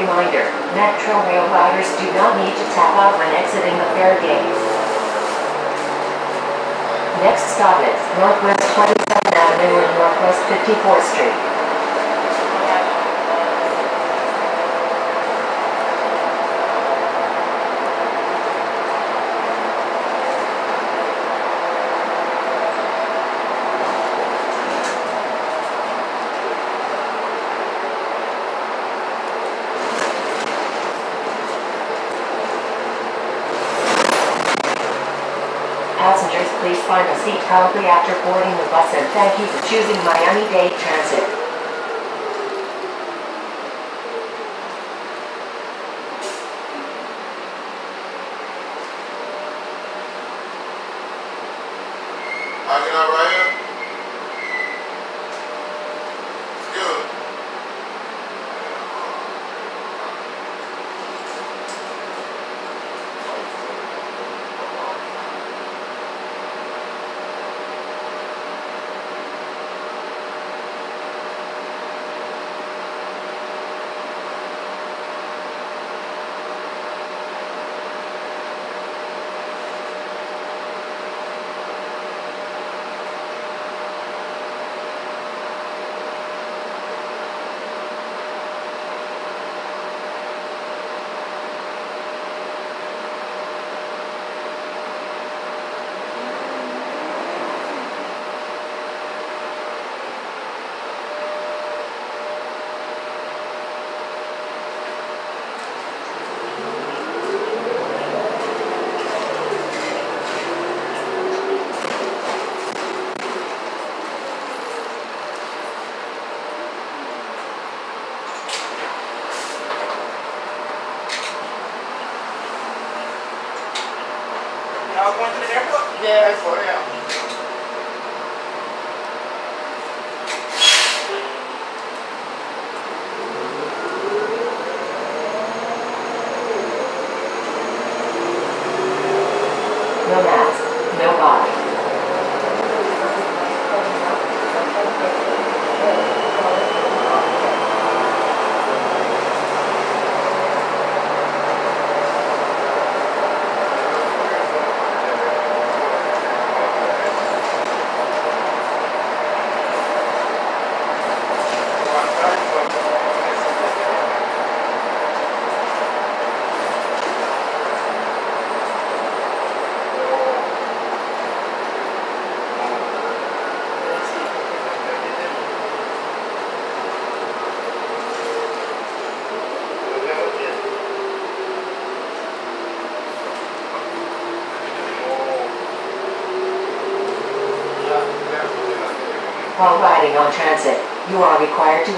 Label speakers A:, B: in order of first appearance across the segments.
A: reminder, Metro Rail riders do not need to tap out when exiting the fare gate. Next stop is Northwest 27th Avenue and Northwest 54th Street. Please find a seat proudly after boarding the bus and thank you for choosing Miami-Dade Transit.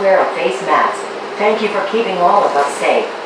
A: Wear a face mask. Thank you for keeping all of us safe.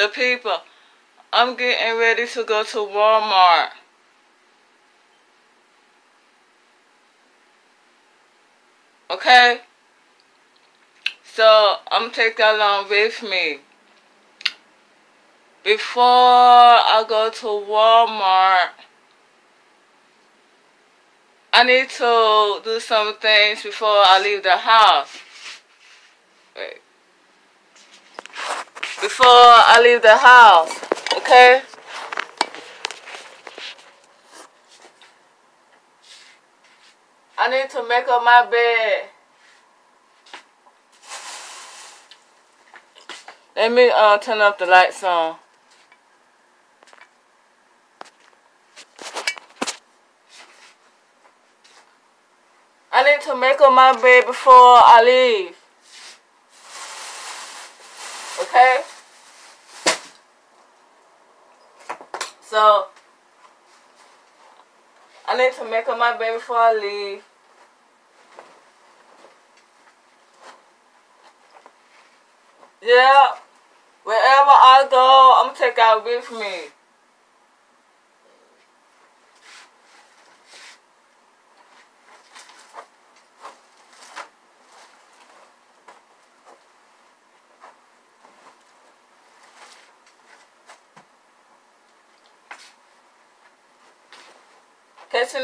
B: So people, I'm getting ready to go to Walmart. Okay? So, I'm taking along with me. Before I go to Walmart, I need to do some things before I leave the house. Before I leave the house, okay? I need to make up my bed. Let me uh, turn up the lights on. I need to make up my bed before I leave. Okay? So, I need to make up my bed before I leave. Yeah, wherever I go, I'm gonna take out with me.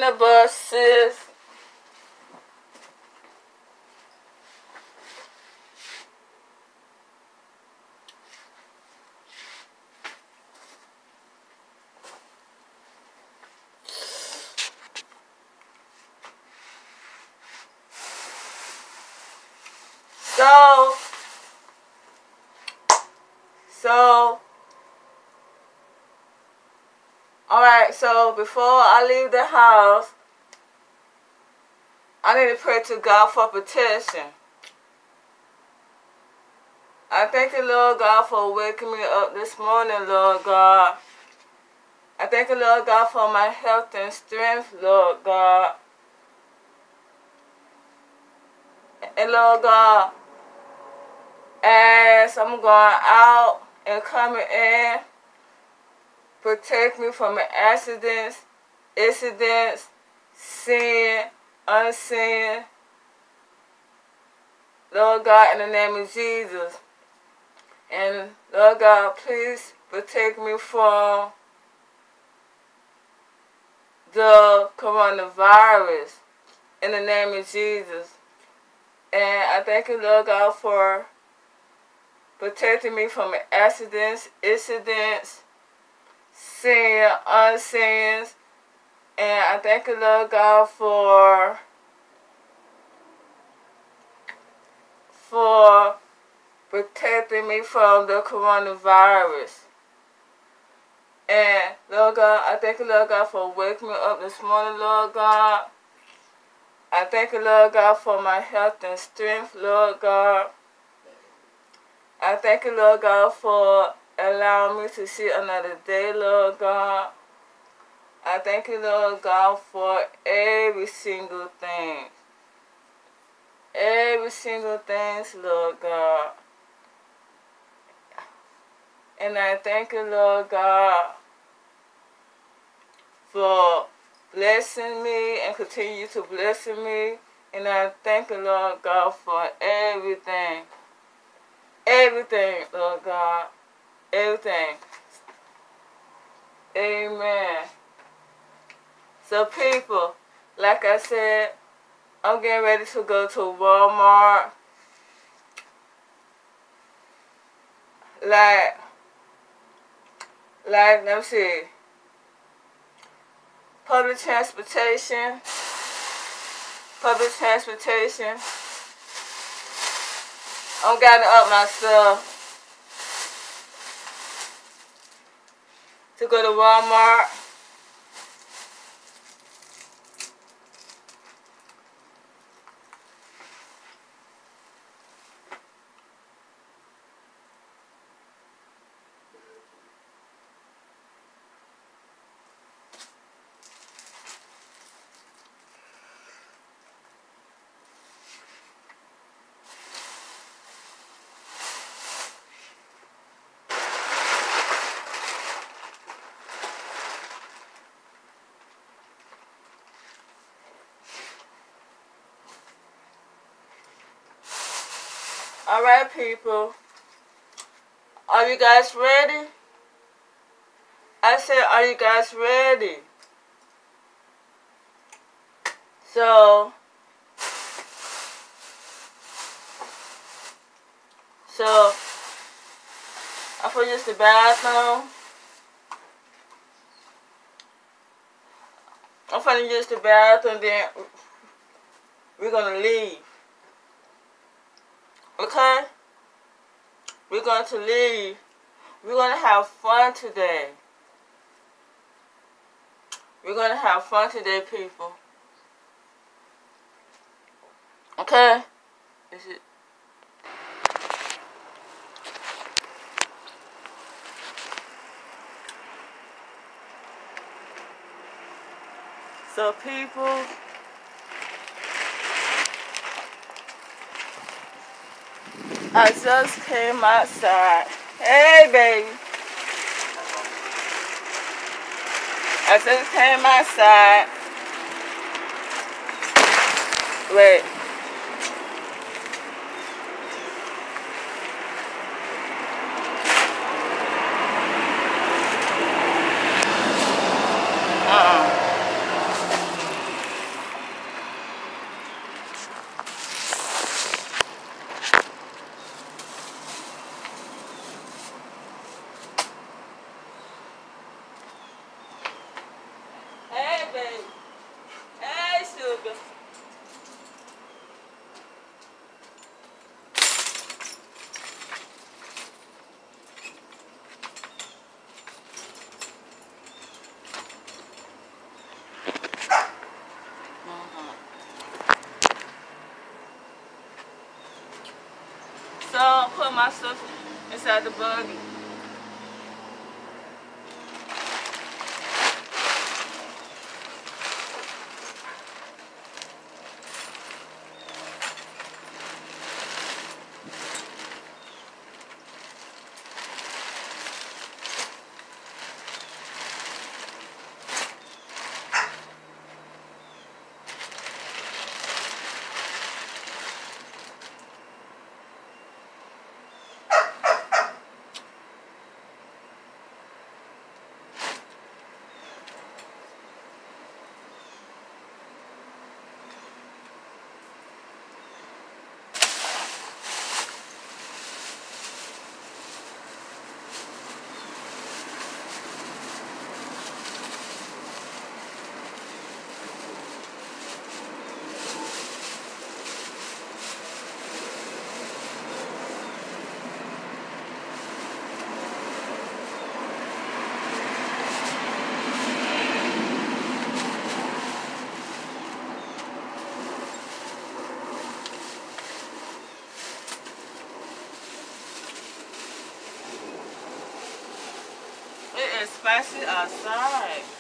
B: The buses. So, so, alright, so before I leave the house, I need to pray to God for protection. I thank you, Lord God, for waking me up this morning, Lord God. I thank you, Lord God, for my health and strength, Lord God. And Lord God, as I'm going out and coming in, protect me from accidents, incidents, sin, unseen. Lord God, in the name of Jesus. And Lord God, please protect me from the coronavirus in the name of Jesus. And I thank you, Lord God, for protecting me from accidents, incidents, sin, unsins. And I thank you, Lord God, for for protecting me from the coronavirus. And Lord God, I thank you, Lord God, for waking me up this morning, Lord God. I thank you, Lord God, for my health and strength, Lord God. I thank you, Lord God, for allowing me to see another day, Lord God. I thank you, Lord God, for every single thing. Every single thing, Lord God. And I thank you, Lord God, for blessing me and continue to bless me. And I thank you, Lord God, for everything. Everything, Lord God. Everything. Amen. So people, like I said, I'm getting ready to go to Walmart. Like, like, let me see. Public transportation. Public transportation. I'm gathering up my to go to Walmart. Alright, people. Are you guys ready? I said, are you guys ready? So, so, I'm gonna use the bathroom. I'm gonna use the bathroom, then we're gonna leave. Okay? We're going to leave. We're going to have fun today. We're going to have fun today, people. Okay? Is it? So people, I just came outside. Hey, baby. I just came outside. Wait. Uh-uh. Hey, baby. Hey, sugar. So, put my stuff inside the buggy. Spicy outside.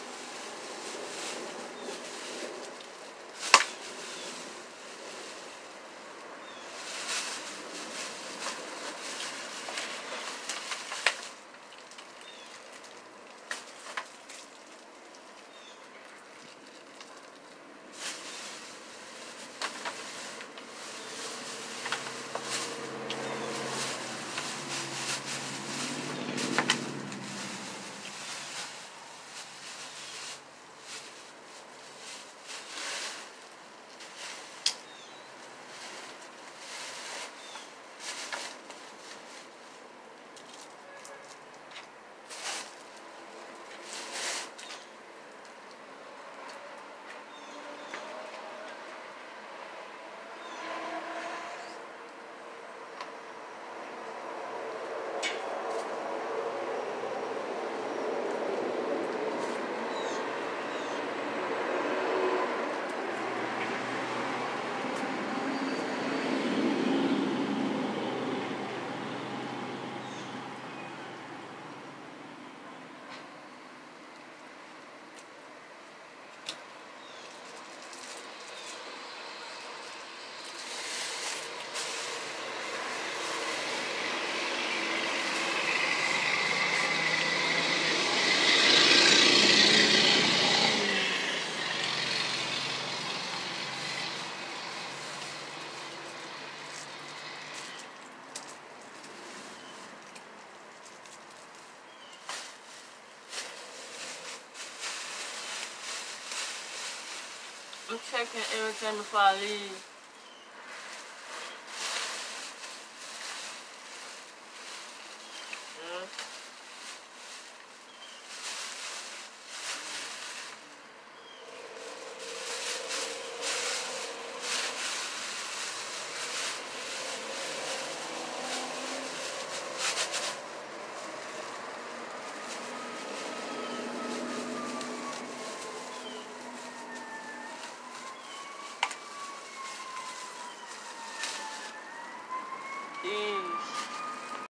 B: I'm checking everything before I leave.